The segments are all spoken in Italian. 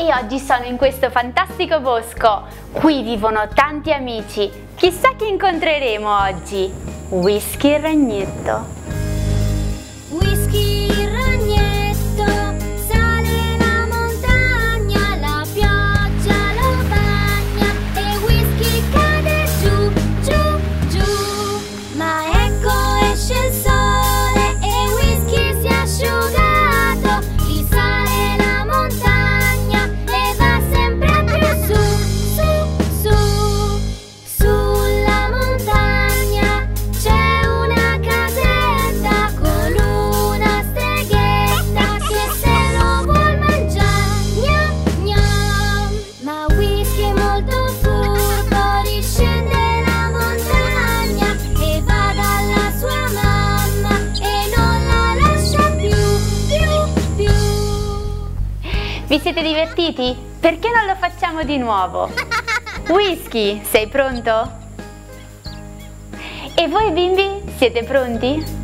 e oggi sono in questo fantastico bosco. Qui vivono tanti amici. Chissà chi incontreremo oggi. Whisky il ragnetto. Whisky Vi siete divertiti? Perché non lo facciamo di nuovo? Whisky, sei pronto? E voi bimbi, siete pronti?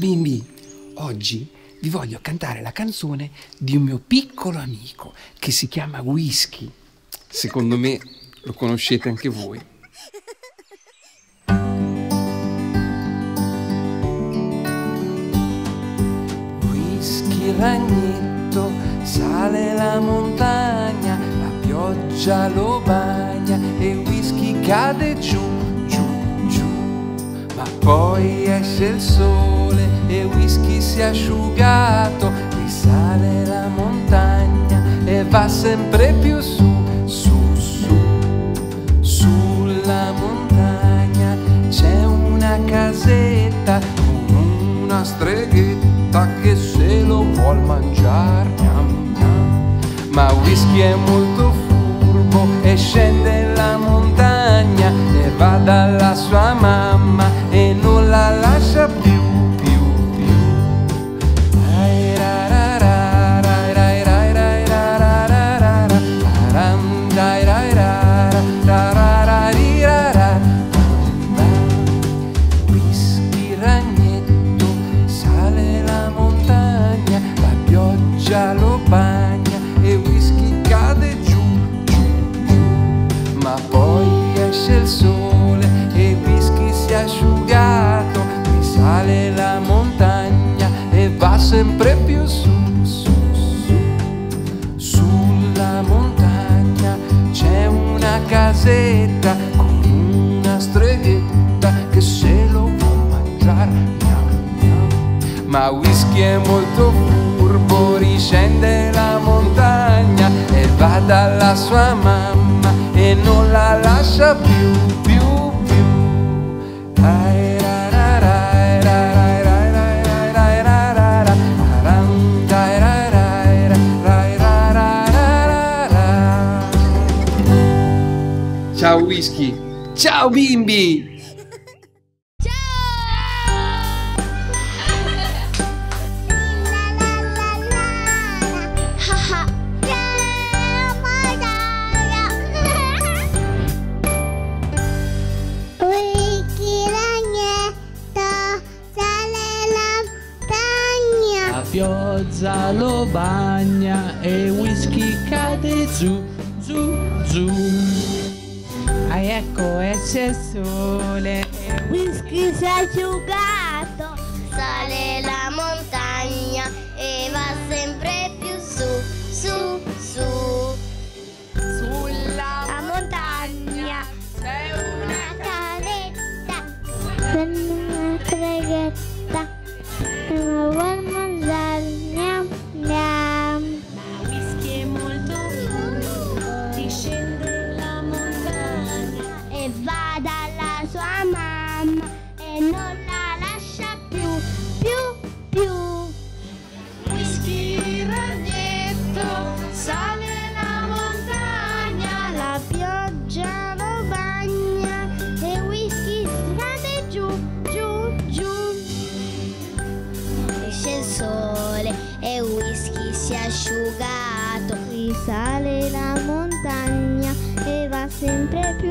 bimbi, oggi vi voglio cantare la canzone di un mio piccolo amico che si chiama Whisky. Secondo me lo conoscete anche voi. Whisky ragnetto sale la montagna, la pioggia lo bagna e whisky cade giù ma poi esce il sole e whisky si è asciugato, risale la montagna e va sempre più su, su, su, sulla montagna c'è una casetta con una streghetta che se lo vuol mangiare, miam, miam. ma whisky è molto furbo e scende la montagna e va dalla sua pioggia lo bagna e whisky cade giù, giù, giù. Ma poi esce il sole e whisky si è asciugato, risale la montagna e va sempre più su. Sulla montagna c'è una casetta con una streghetta che se lo può mangiare. Miau, miau. Ma whisky è molto freddo scende la montagna e va dalla sua mamma e non la lascia più, più, più. Ai, Ciao whisky! Ciao bimbi! E whisky cade giù, giù, giù. Ah, ecco esce il sole. Whisky si è Esce il sole e whisky si è asciugato. Risale la montagna e va sempre più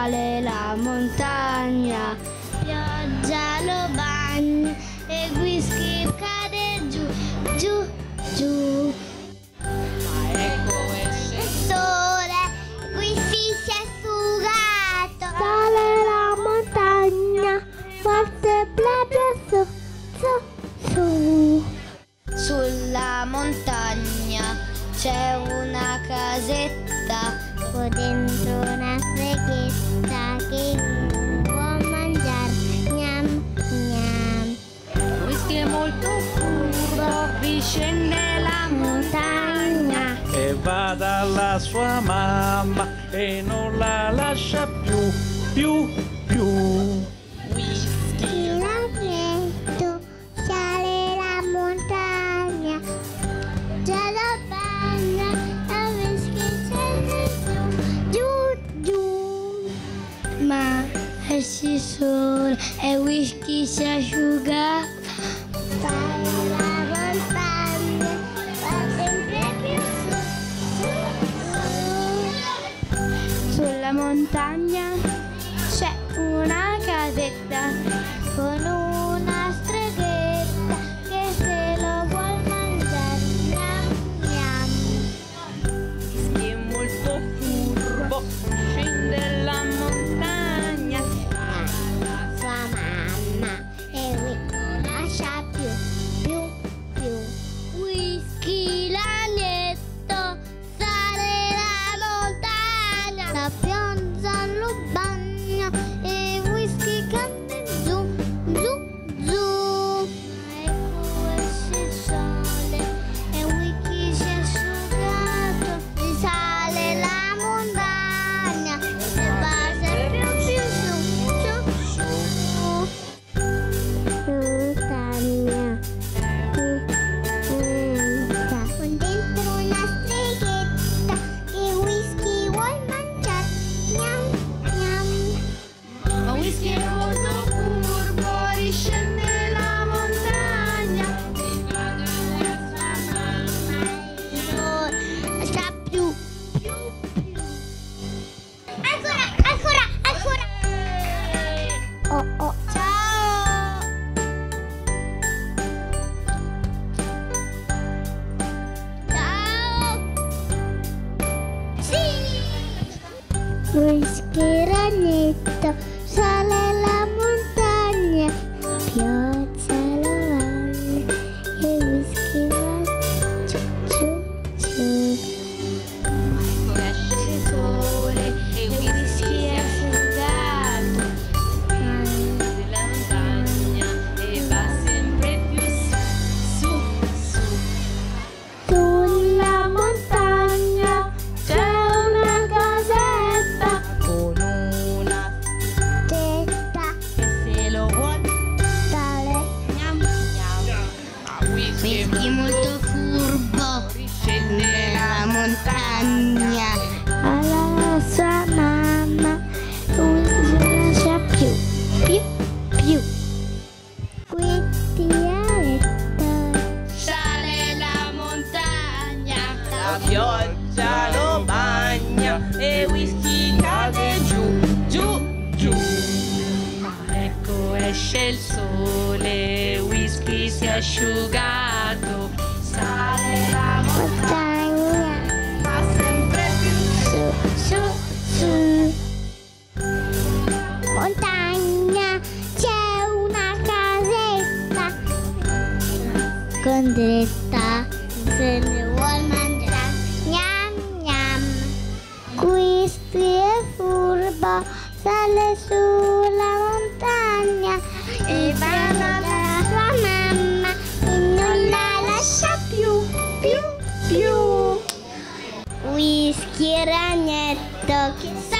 sale la montagna pioggia lo bagna e whisky cade giù giù giù il sole, qui si è asciugato. Sale la montagna, forse proprio su, su, su. Sulla montagna c'è una riscende la Montagna. e va dalla sua mamma e non la lascia più, più, più. Il raghetto sale la montagna, già la bagna, la whisky scende giù, giù, giù. Ma esce il sole e whisky si asciuga. piazza lo bagna e whisky cade giù, giù, giù. Ecco esce il sole, whisky si è asciugato, sale la montagna, va sempre più su, su, su. Montagna, c'è una casetta con delle Kiskira netto.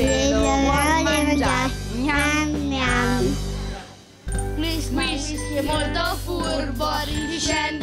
se lo vuoi mangiare. Gnam gnam. Whisky è molto furbo, dicendo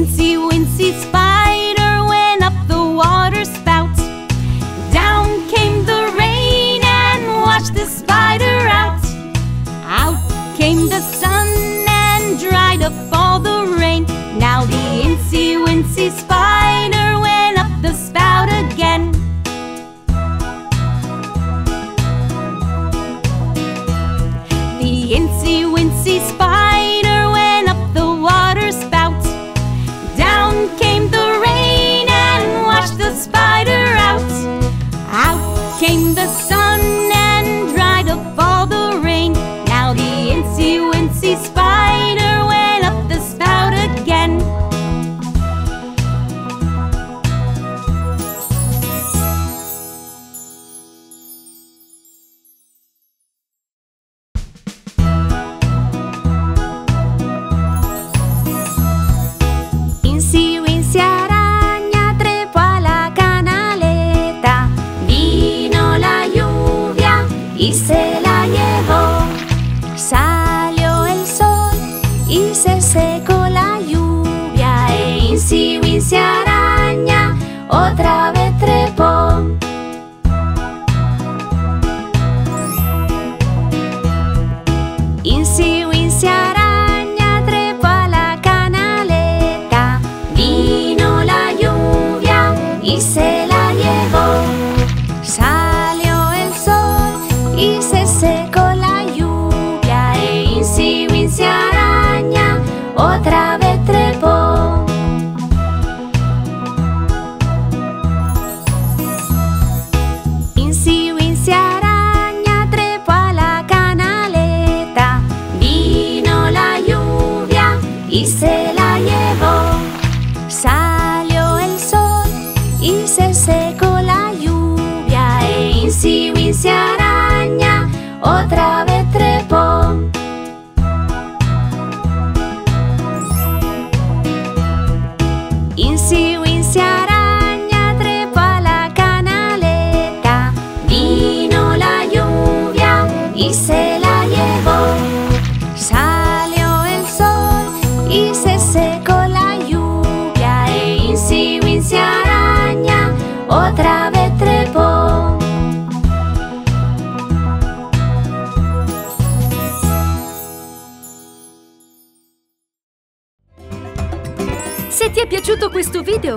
Wincy, Wincy Spider.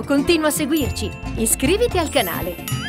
Continua a seguirci, iscriviti al canale